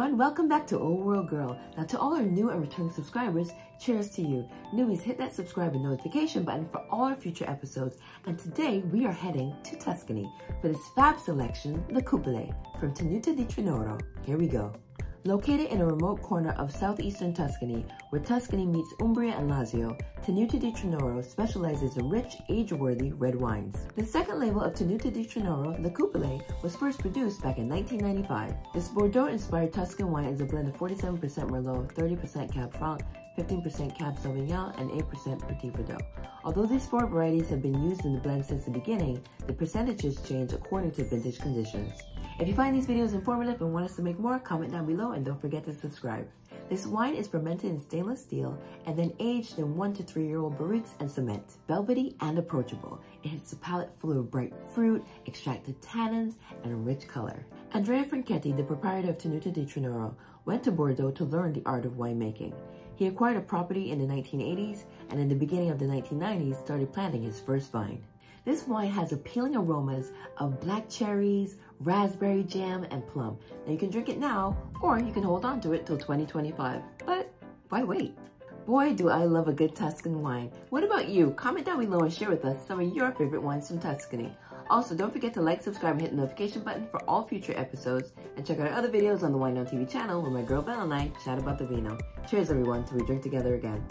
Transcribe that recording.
everyone, welcome back to Old World Girl. Now to all our new and returning subscribers, cheers to you. Newbies, hit that subscribe and notification button for all our future episodes. And today we are heading to Tuscany for this fab selection, the Cupole, from Tenuta di Trinoro. Here we go. Located in a remote corner of southeastern Tuscany, where Tuscany meets Umbria and Lazio, Tenuta di Trinoro specializes in rich, age-worthy red wines. The second label of Tenuta di Trinoro, the Cupole, was first produced back in 1995. This Bordeaux-inspired Tuscan wine is a blend of 47% Merlot, 30% Cab Franc, 15% Cab Sauvignon, and 8% Petit Verdot. Although these four varieties have been used in the blend since the beginning, the percentages change according to vintage conditions. If you find these videos informative and want us to make more, comment down below and don't forget to subscribe. This wine is fermented in stainless steel and then aged in one to three year old barriques and cement. Velvety and approachable, it hits the palate full of bright fruit, extracted tannins, and a rich color. Andrea Franchetti, the proprietor of Tenuta di Trinoro, went to Bordeaux to learn the art of winemaking. He acquired a property in the 1980s and in the beginning of the 1990s started planting his first vine. This wine has appealing aromas of black cherries, raspberry jam, and plum. Now you can drink it now, or you can hold on to it till 2025. But why wait? Boy, do I love a good Tuscan wine. What about you? Comment down below and share with us some of your favorite wines from Tuscany. Also, don't forget to like, subscribe, and hit the notification button for all future episodes. And check out our other videos on the Wine Down TV channel where my girl Belle and I chat about the vino. Cheers everyone till we drink together again.